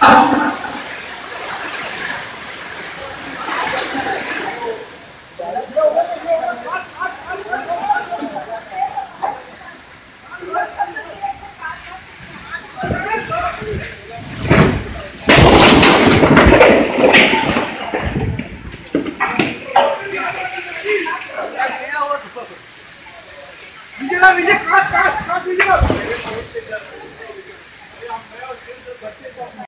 Thank Bismillahirrahmanirrahim. Kaç kaç kaç.